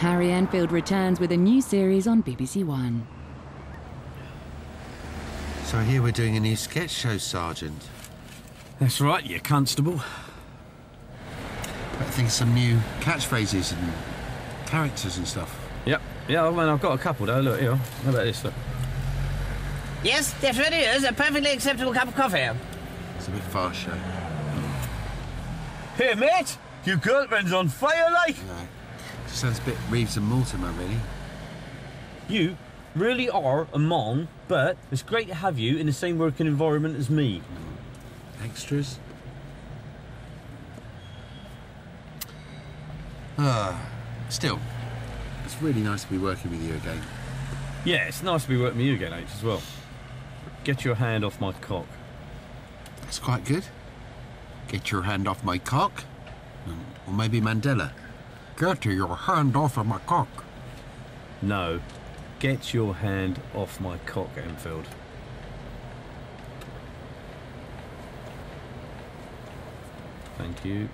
Harry Enfield returns with a new series on BBC One. So here we're doing a new sketch show, Sergeant. That's right, you constable. I think some new catchphrases and characters and stuff. Yep. Yeah, I mean, I've got a couple though. Look, here. How about this? Look. Yes, that really is a perfectly acceptable cup of coffee. It's a bit Fast Show. Here, mate. Your girlfriend's on fire, like. No. Sounds a bit Reeves and Mortimer, really. You really are a mong, but it's great to have you in the same working environment as me. Extras. Ah, still, it's really nice to be working with you again. Yeah, it's nice to be working with you again, H, as well. Get your hand off my cock. That's quite good. Get your hand off my cock. Mm, Or maybe Mandela. Get your hand off of my cock. No. Get your hand off my cock, Enfield. Thank you.